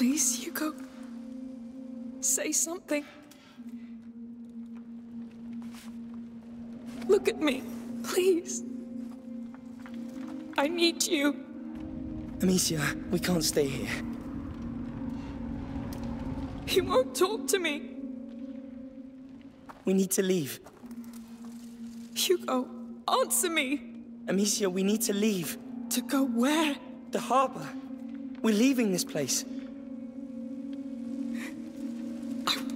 Please, Hugo. Say something. Look at me, please. I need you. Amicia, we can't stay here. He won't talk to me. We need to leave. Hugo, answer me. Amicia, we need to leave. To go where? The harbor. We're leaving this place.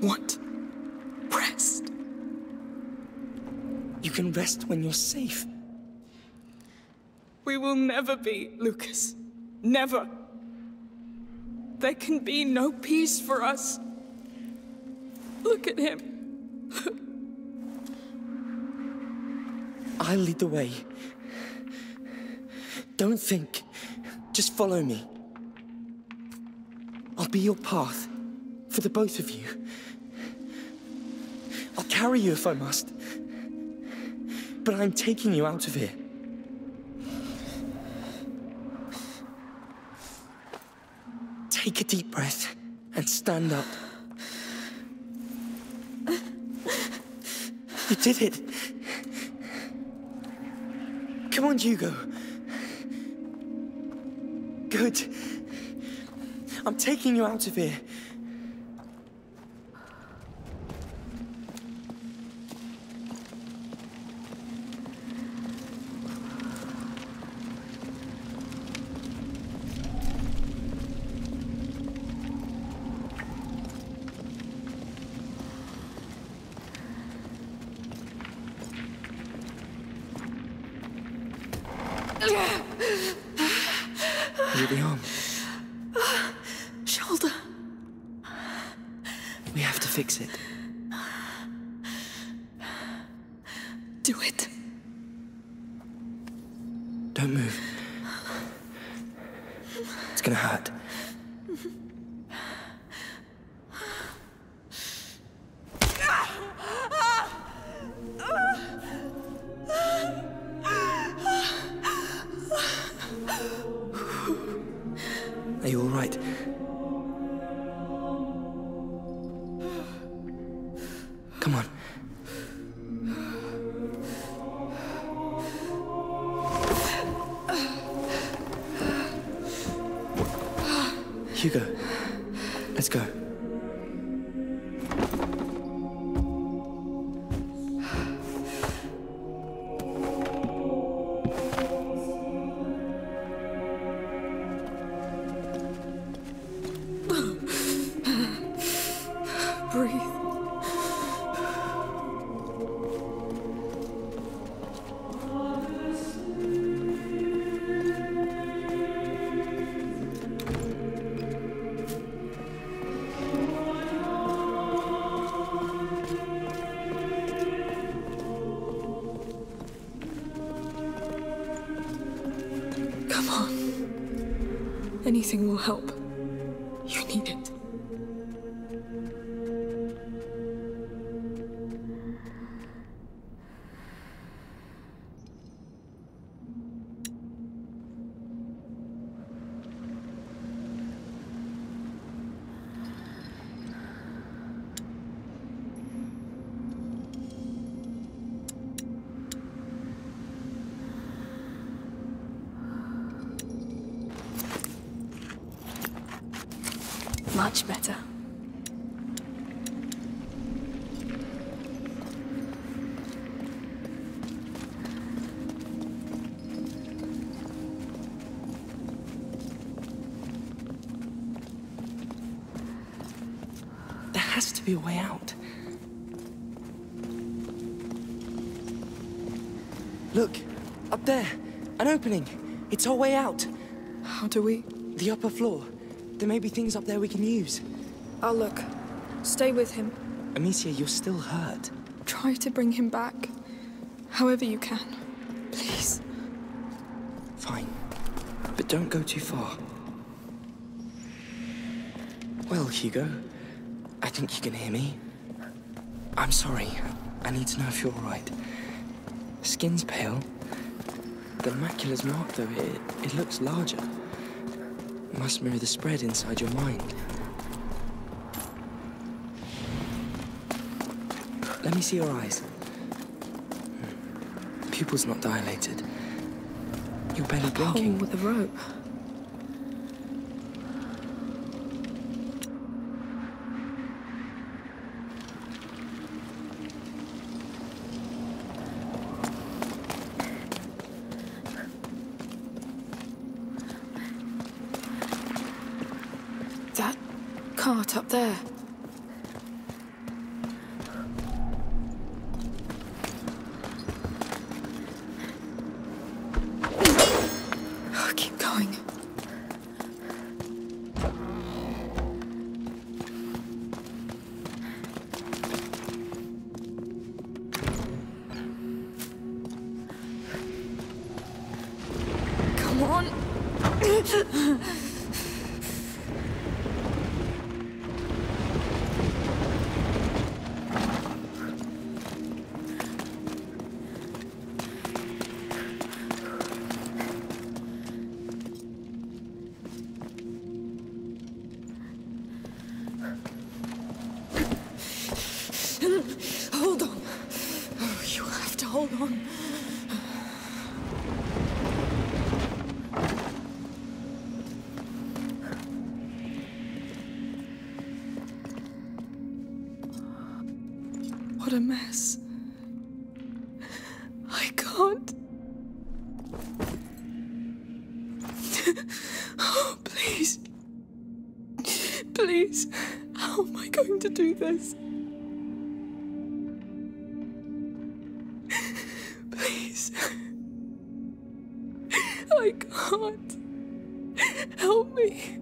Want rest. You can rest when you're safe. We will never be, Lucas. Never. There can be no peace for us. Look at him. I'll lead the way. Don't think. Just follow me. I'll be your path for the both of you. I'll carry you if I must. But I'm taking you out of here. Take a deep breath and stand up. You did it. Come on, Hugo. Good. I'm taking you out of here. Will help. Much better. There has to be a way out. Look, up there, an opening. It's our way out. How do we? The upper floor. There may be things up there we can use. I'll look. Stay with him. Amicia, you're still hurt. Try to bring him back. However you can. Please. Fine. But don't go too far. Well, Hugo, I think you can hear me. I'm sorry. I need to know if you're alright. Skin's pale. The macula's marked, though. It, it looks larger. Must mirror the spread inside your mind. Let me see your eyes. Pupils not dilated. You're barely blinking. Hole with a rope. That cart up there. Please. How am I going to do this? Please. I can't. Help me.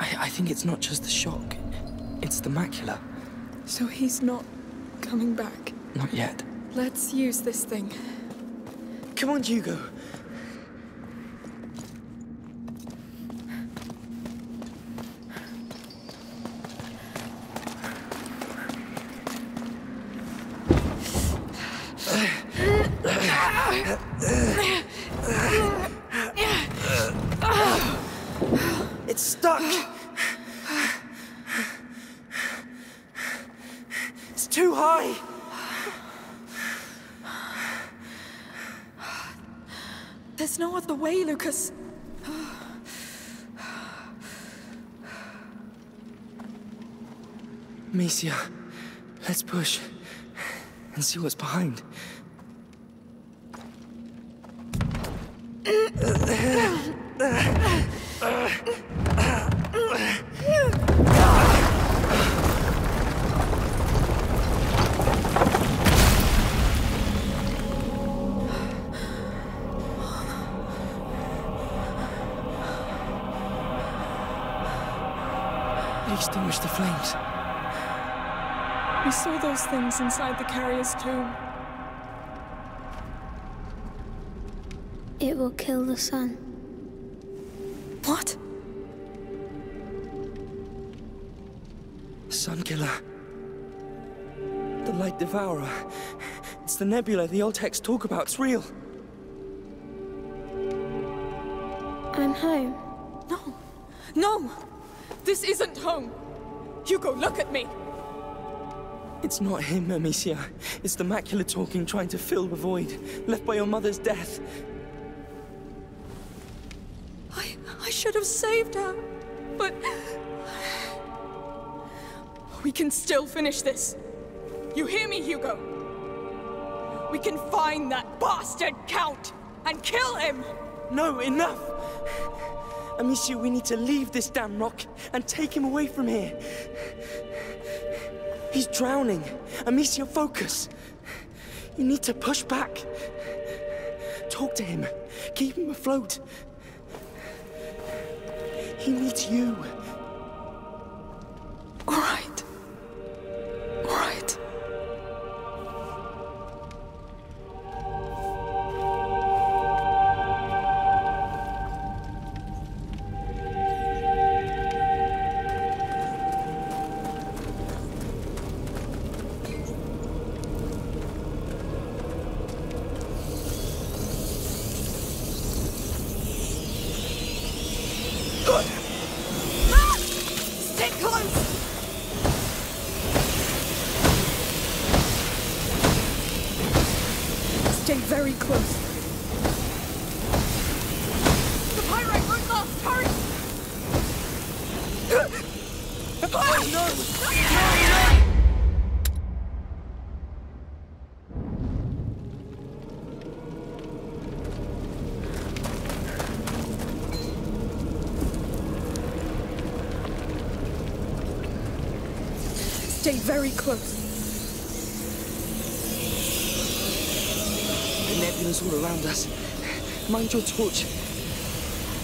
I, I think it's not just the shock, it's the macula. So he's not coming back. Not yet. Let's use this thing. Come on, Hugo. It's stuck. It's too high. There's no other way, Lucas. Let's push and see what's behind. extinguish the flames. We saw those things inside the carrier's tomb. It will kill the sun. What? Sun Killer. The Light Devourer. It's the nebula the old texts talk about. It's real. I'm home. No. No! This isn't home. Hugo, look at me. It's not him, Amicia. It's the macula talking, trying to fill the void left by your mother's death. I, I should have saved her, but... We can still finish this. You hear me, Hugo? We can find that bastard Count and kill him! No, enough! Amicia, we need to leave this damn rock and take him away from here. He's drowning. Amicia, focus. You need to push back. Talk to him. Keep him afloat. He needs you. Very close. The nebula's all around us. Mind your torch.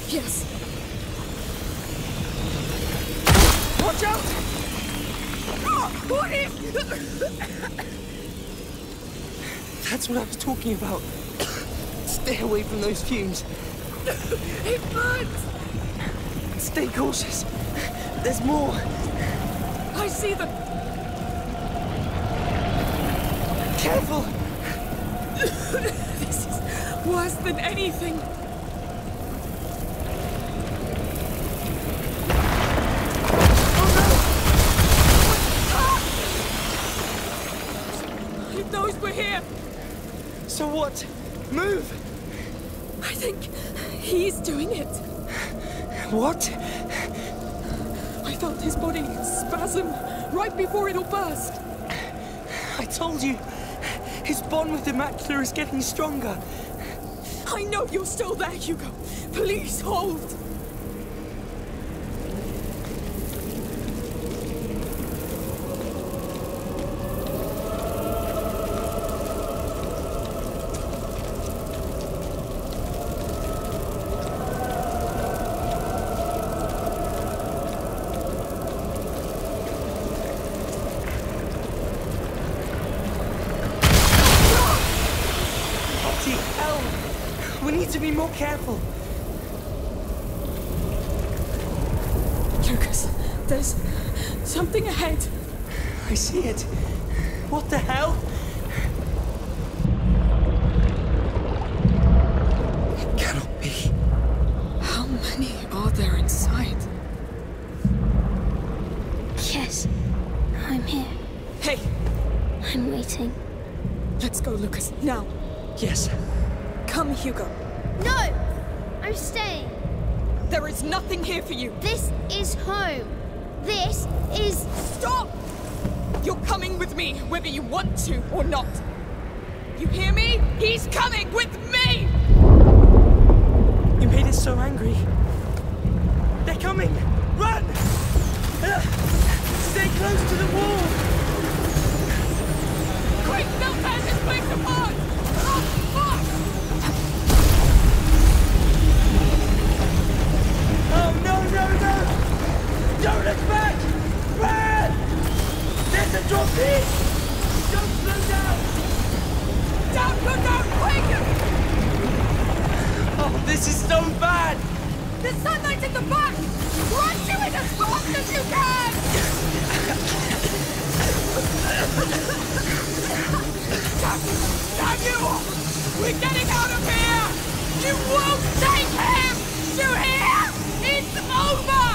Yes. Watch out! Ah, What is... That's what I was talking about. Stay away from those fumes. It burns! Stay cautious. There's more. I see them! Careful! This is worse than anything. Oh no! It knows we're here. So what? Move! I think he's doing it. What? I felt his body spasm right before it all burst. I told you. His bond with the macula is getting stronger. I know you're still there, Hugo. Please hold. Want to or not. You hear me? He's coming with me! You made us so angry. They're coming! Run! Ugh. Stay close to the wall! Quick, they'll tear this place apart! Oh, fuck! Oh no, no, no! Don't look back! Run! There's a slow down! Down, look out, quick! Oh, this is so bad! The sunlight's in the back! Run to it as fast as you can! damn, damn you! We're getting out of here! You won't take him! You hear? It's over!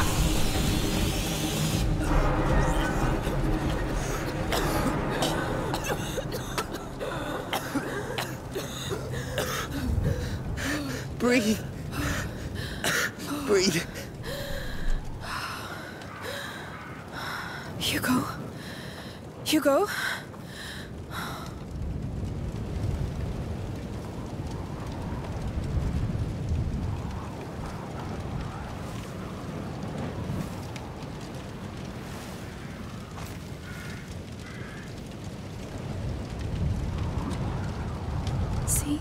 Breathe. Breathe. Hugo? Hugo? See?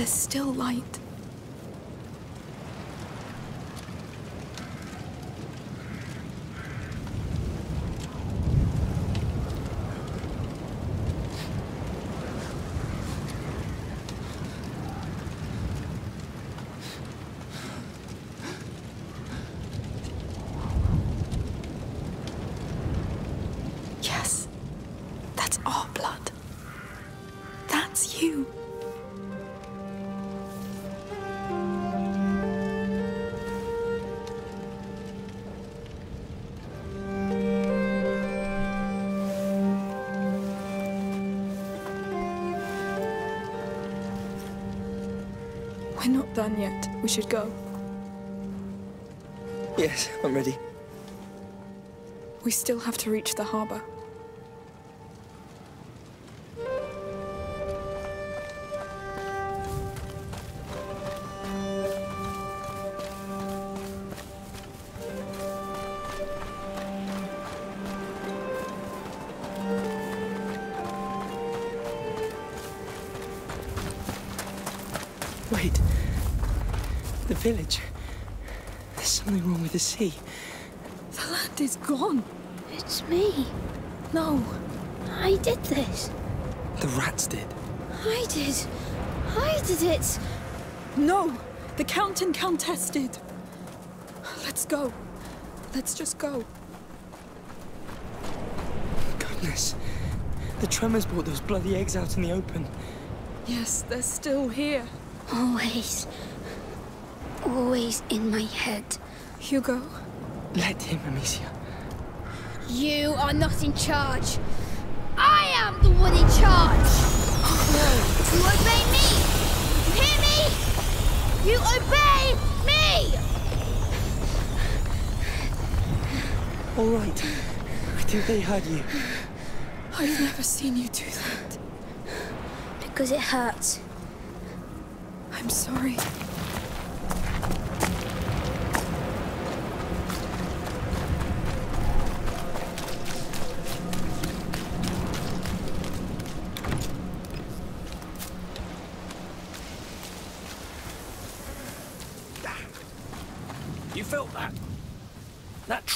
There's still light. Yet. We should go. Yes, I'm ready. We still have to reach the harbor. Wrong with the sea. The land is gone. It's me. No. I did this. The rats did. I did. I did it. No. The Count and Countess did. Let's go. Let's just go. Goodness. The tremors brought those bloody eggs out in the open. Yes, they're still here. Always. Always in my head. Hugo, Let him, Amicia. You are not in charge. I am the one in charge. Oh no! You obey me. You hear me? You obey me. All right. I think they heard you. I've never seen you do that. Because it hurts. I'm sorry. You felt that?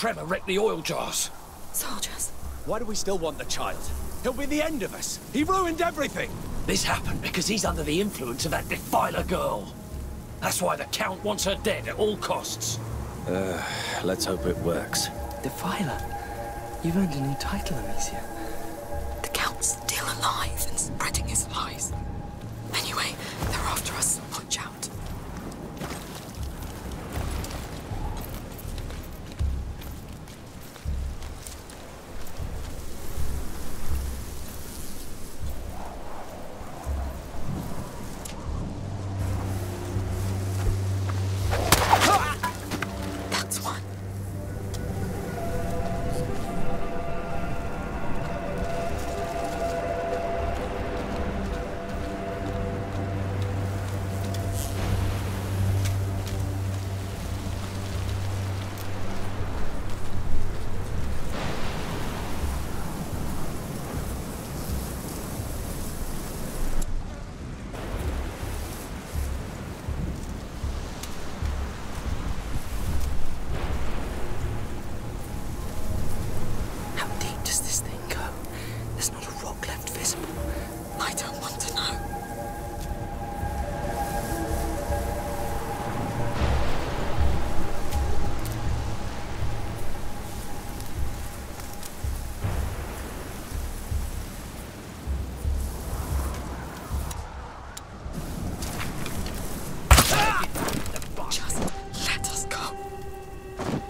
That tremor wrecked the oil jars. Soldiers. Why do we still want the child? He'll be the end of us. He ruined everything. This happened because he's under the influence of that defiler girl. That's why the Count wants her dead at all costs. Uh, Let's hope it works. Defiler. You've earned a new title, Amicia. The Count's still alive and spreading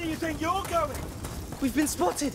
do you think you're going? We've been spotted.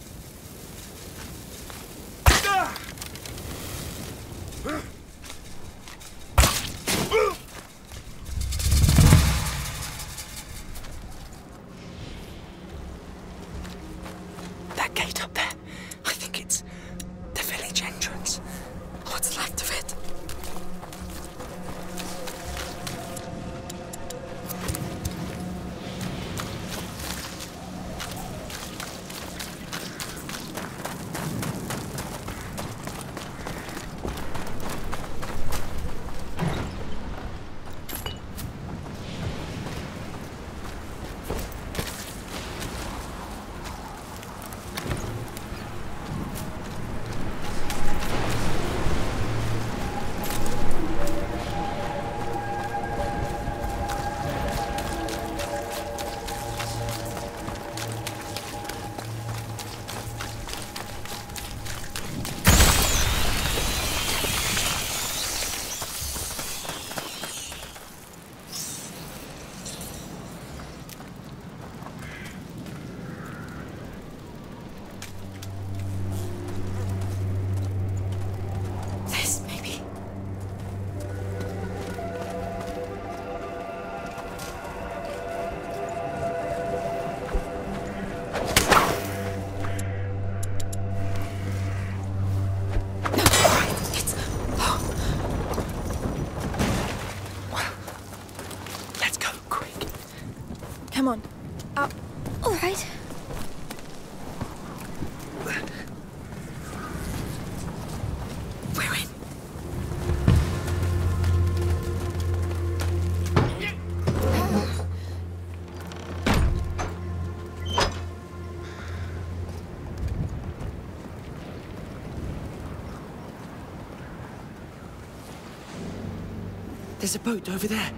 There's a boat over there.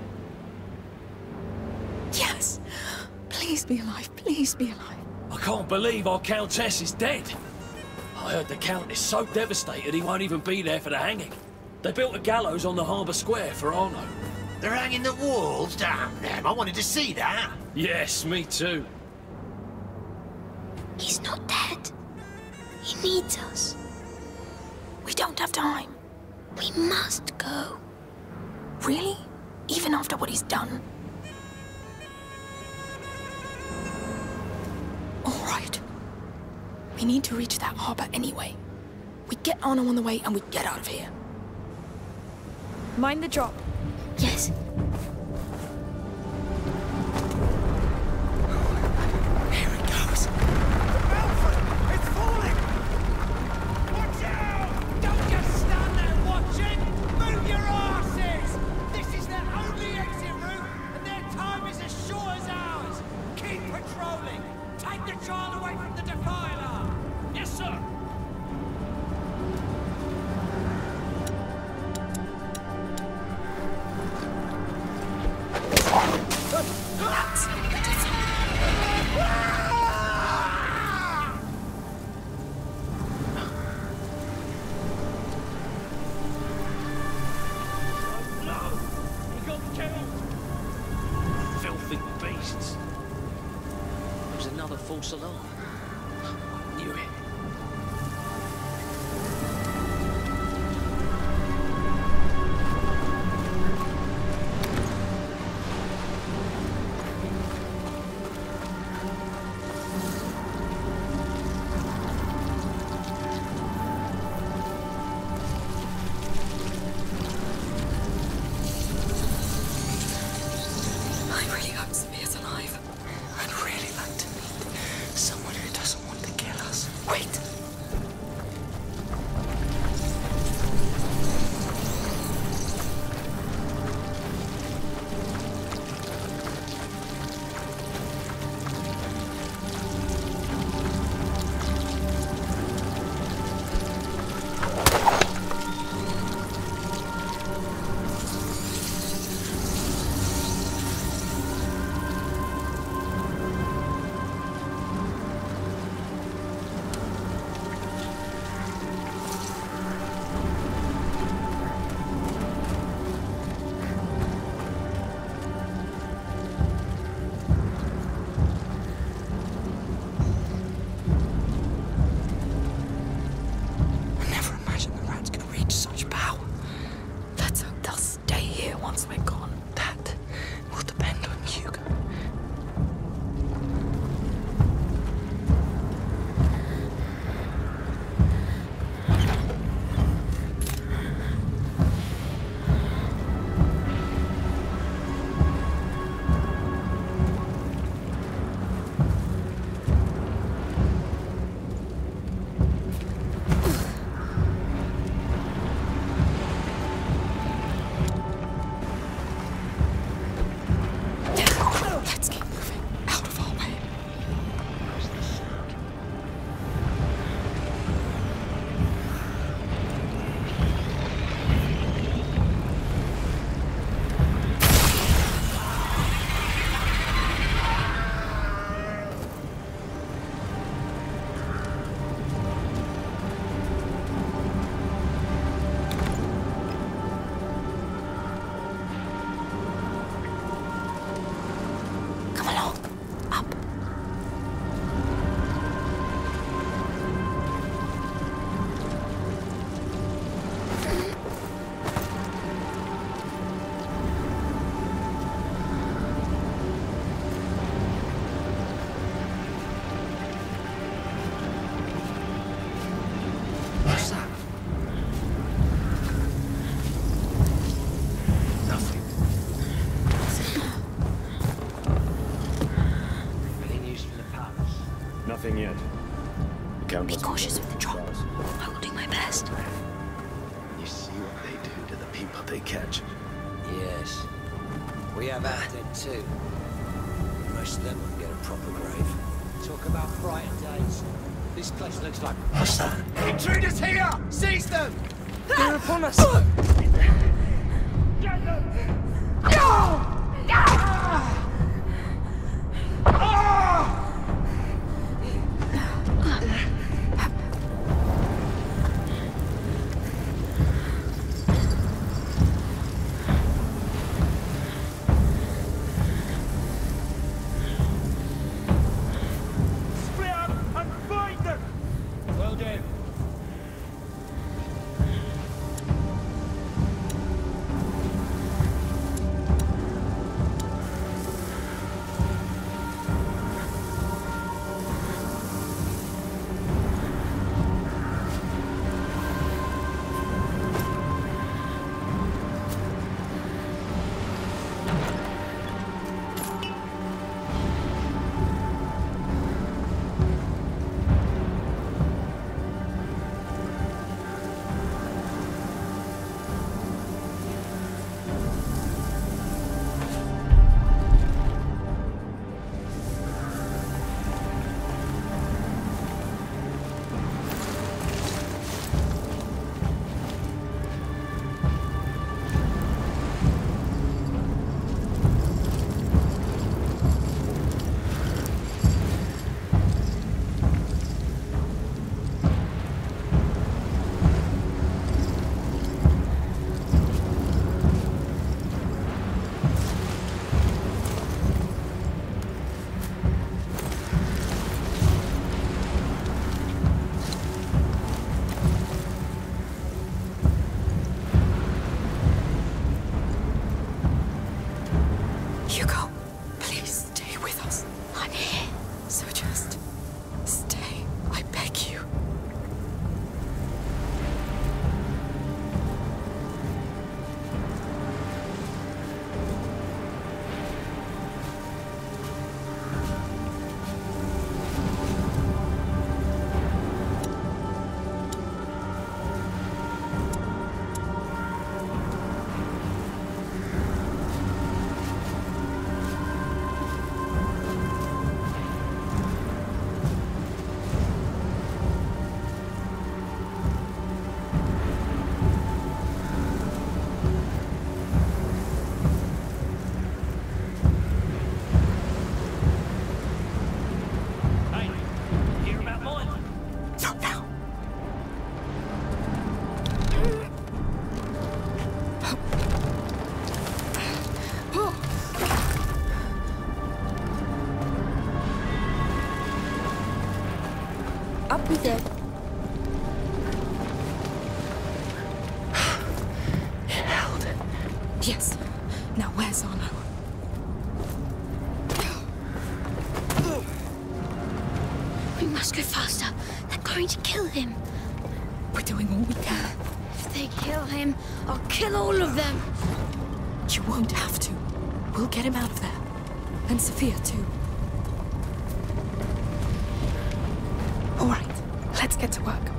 Yes. Please be alive. Please be alive. I can't believe our Countess is dead. I heard the Count is so devastated he won't even be there for the hanging. They built a gallows on the harbour square for Arnaud. They're hanging the walls? Damn them, I wanted to see that. Yes, me too. Mind the drop. must go faster. They're going to kill him. We're doing all we can. If they kill him, I'll kill all of them. You won't have to. We'll get him out of there. And Sophia, too. All right, let's get to work.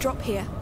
drop here.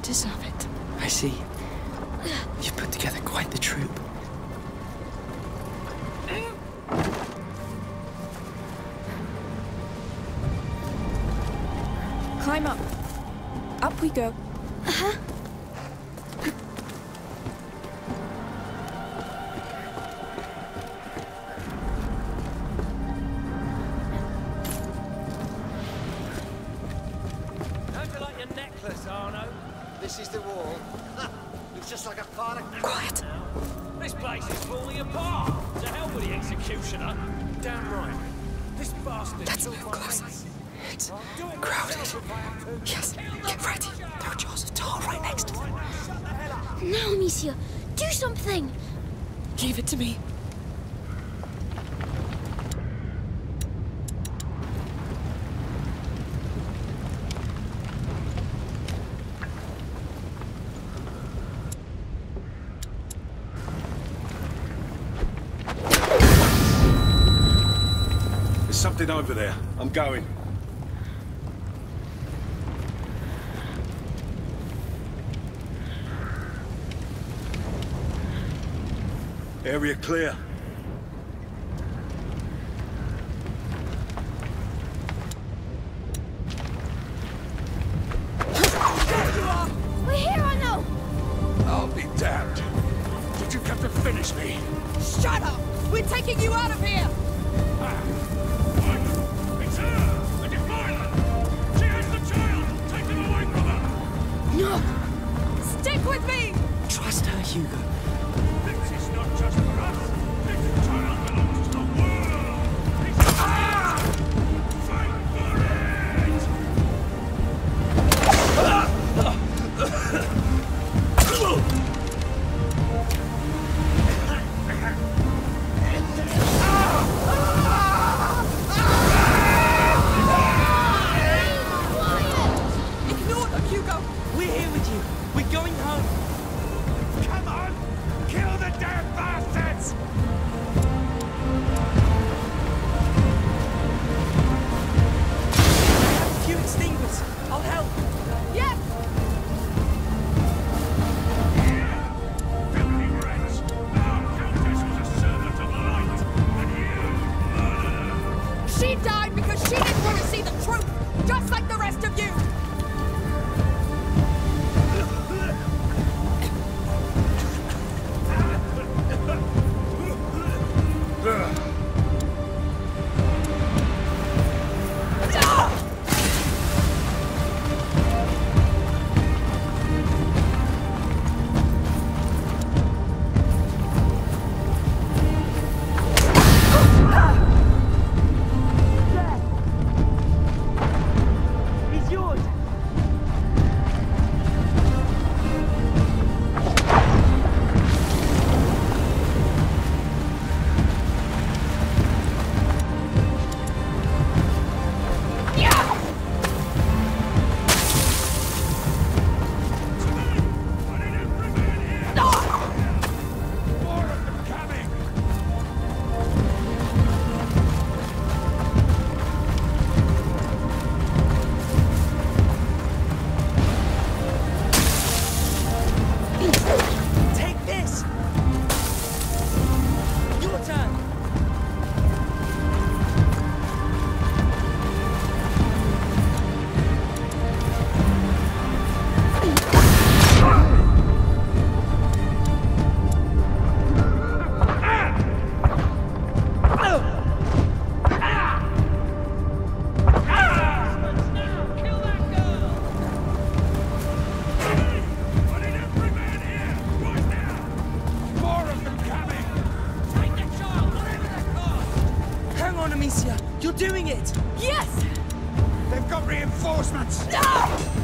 doesn't deserve it. I see. You've put together quite the troop. Climb up. Up we go. Uh-huh. over there. I'm going. Area clear. finish me. Shut up! We're taking you out of here! Ah. 球が on, Amicia. You're doing it. Yes! They've got reinforcements. No!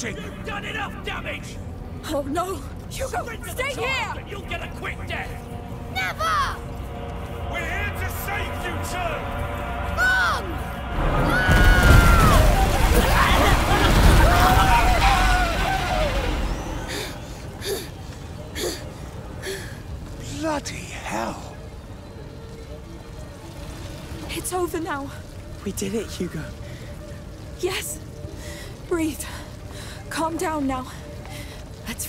Approaching! You've done enough damage! Oh no! Hugo, stay here! You'll get a quick death! Never! We're here to save you two! Wrong! Bloody hell! It's over now. We did it, Hugo. Down now.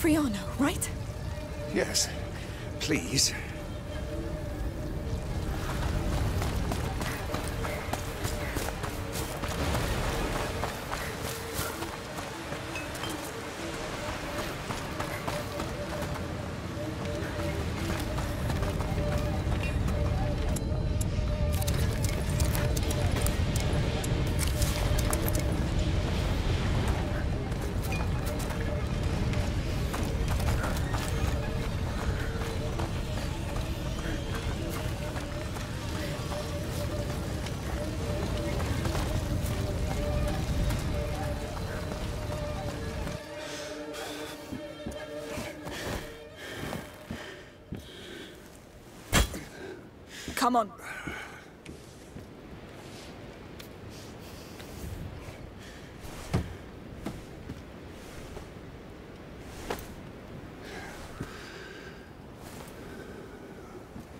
Free Arnaud, right? Yes. Please. Come on.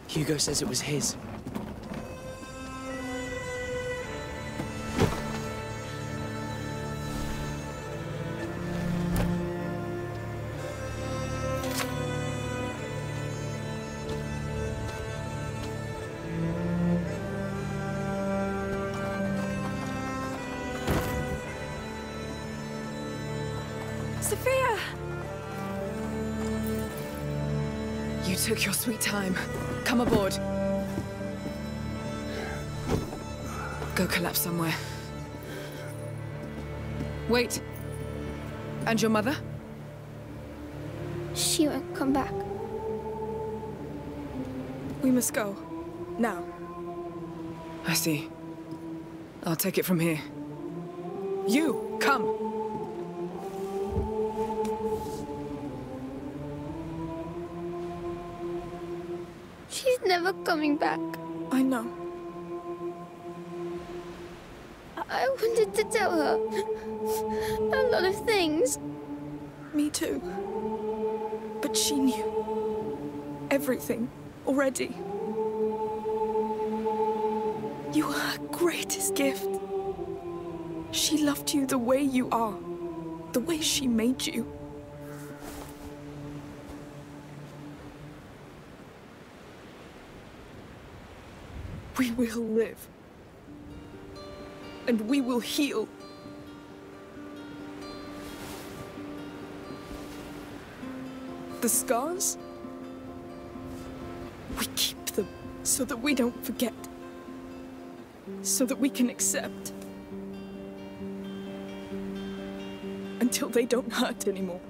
Hugo says it was his. Sweet time. Come aboard. Go collapse somewhere. Wait. And your mother? She won't come back. We must go. Now. I see. I'll take it from here. You, come. Never coming back. I know. I wanted to tell her a lot of things. Me too. But she knew everything already. You were her greatest gift. She loved you the way you are, the way she made you. We will live. And we will heal. The scars? We keep them so that we don't forget. So that we can accept. Until they don't hurt anymore.